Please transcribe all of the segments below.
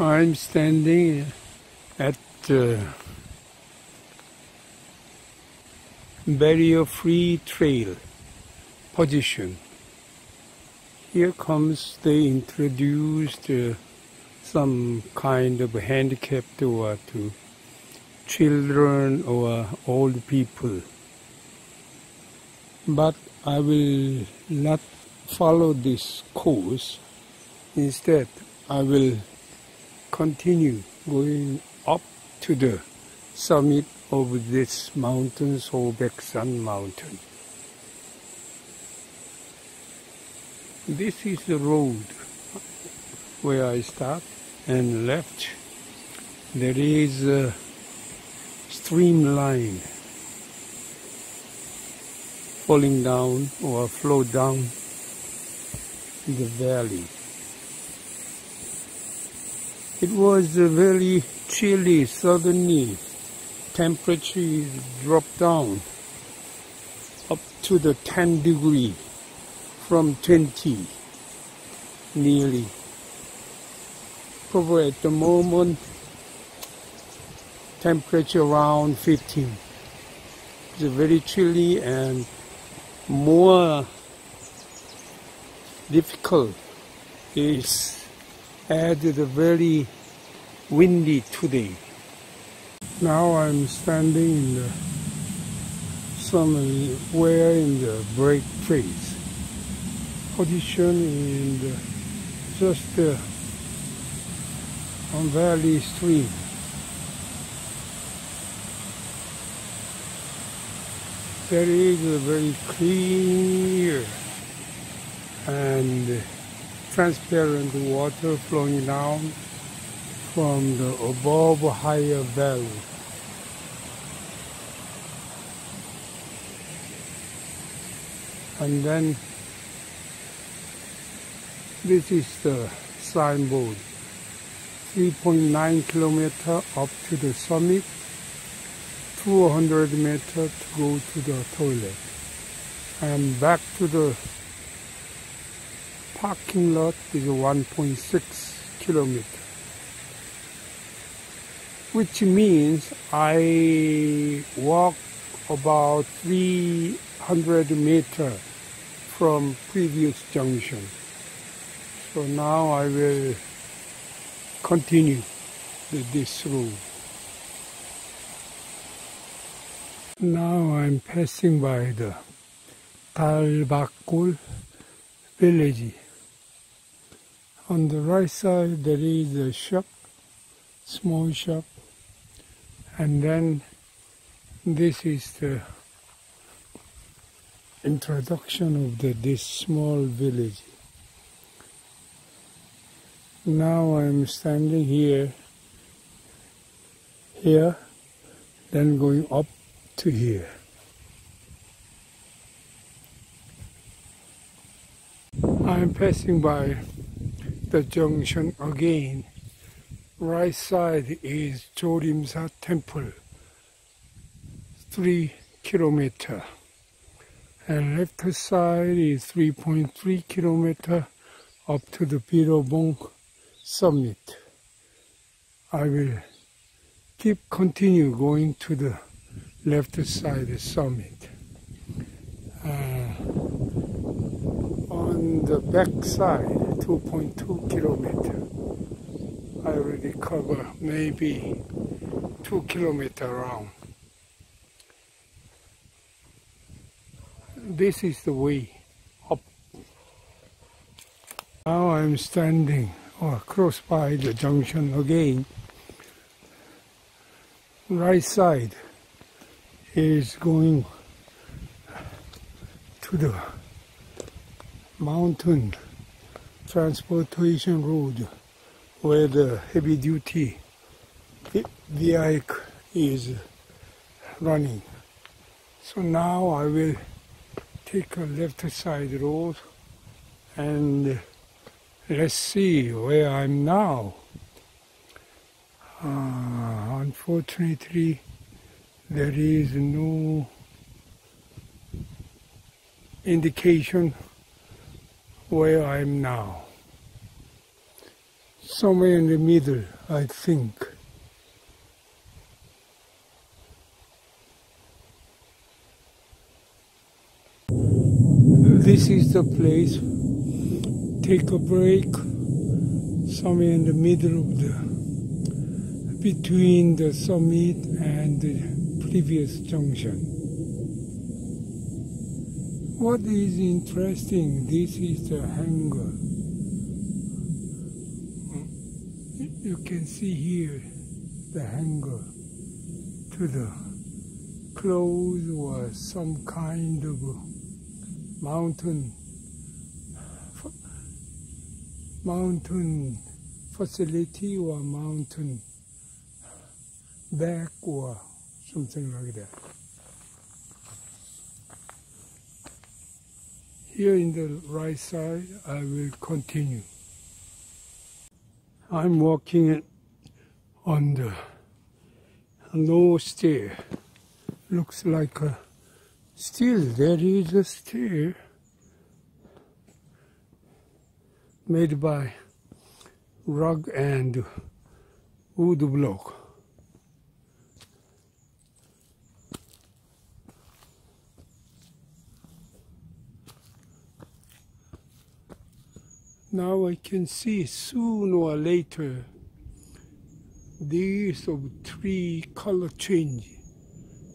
I'm standing at the barrier free trail position. Here comes they introduced uh, some kind of handicapped or to children or old people. But I will not follow this course. Instead, I will continue going up to the summit of this mountain, Sobaeksan mountain. This is the road where I start and left. There is a streamline falling down or flow down to the valley. It was very chilly suddenly. Temperature dropped down up to the 10 degree from 20 nearly. Probably at the moment temperature around 15. It's very chilly and more difficult is added a very windy today. Now I'm standing in the somewhere in the break trees. Position in the, just uh, on valley stream. There is a very clear and transparent water flowing down from the above higher valley. And then this is the signboard. 3.9 kilometer up to the summit 200 meter to go to the toilet. And back to the parking lot is 1.6 kilometer which means I walk about 300 meter from previous junction. So now I will continue this route now I'm passing by the Talbakul village. On the right side there is a shop, small shop, and then this is the introduction of the, this small village. Now I'm standing here, here, then going up to here. I'm passing by the junction again. Right side is Jorimsa Temple, three kilometer, and left side is 3.3 kilometer up to the Birobong summit. I will keep continue going to the left side summit. Uh, on the back side 2.2 kilometer. I already cover maybe 2 kilometer around. This is the way up. Now I'm standing or close by the junction again. Right side is going to the mountain transportation road where the heavy duty vehicle is running. So now I will take a left side road and let's see where I'm now. Uh, unfortunately, there is no indication where I am now. Somewhere in the middle, I think. This is the place. Take a break somewhere in the middle of the between the summit and the previous junction. What is interesting, this is the hangar. You can see here the hanger to the clothes or some kind of mountain mountain facility or mountain back or something like that. Here in the right side, I will continue. I'm walking on the low stair. Looks like a still there is a stair made by rug and wood block. Now I can see soon or later these of tree color change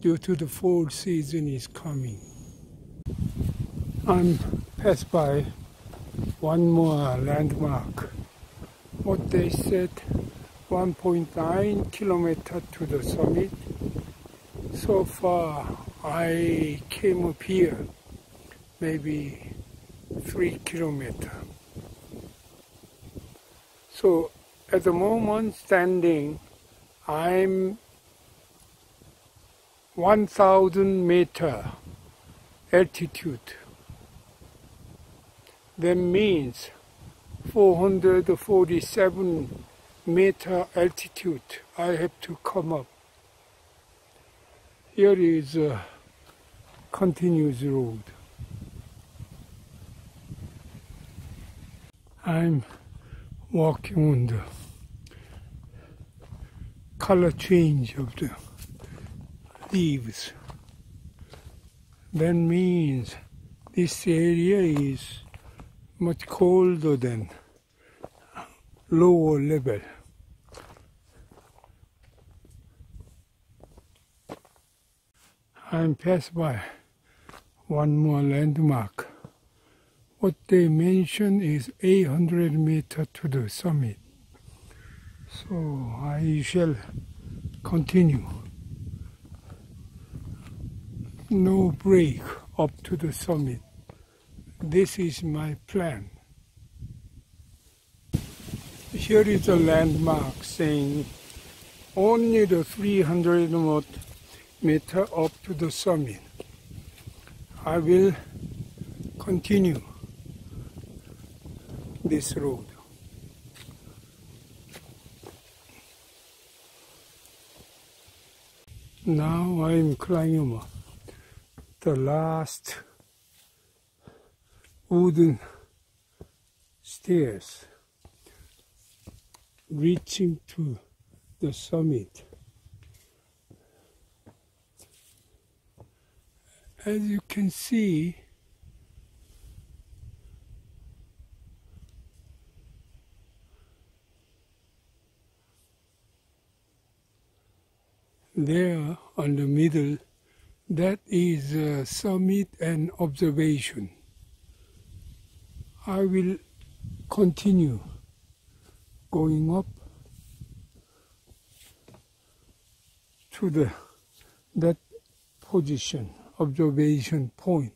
due to the fall season is coming. I'm passed by one more landmark. What they said 1.9 kilometer to the summit. So far I came up here maybe three kilometer. So at the moment standing, I'm 1000 meter altitude. That means 447 meter altitude I have to come up. Here is a continuous road. I'm walking on the color change of the leaves. That means this area is much colder than lower level. I'm passed by one more landmark. What they mention is 800 meter to the summit. So I shall continue. No break up to the summit. This is my plan. Here is a landmark saying only the 300 meter up to the summit. I will continue this road. Now I'm climbing the last wooden stairs reaching to the summit. As you can see, there on the middle, that is uh, summit and observation. I will continue going up to the that position, observation point.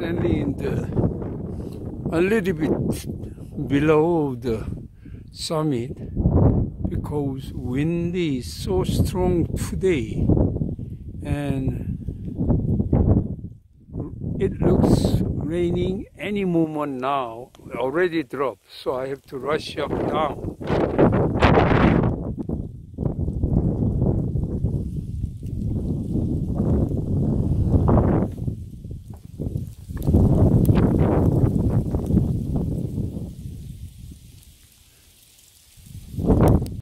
Standing in the a little bit below the summit because wind is so strong today and it looks raining any moment now. Already dropped so I have to rush up down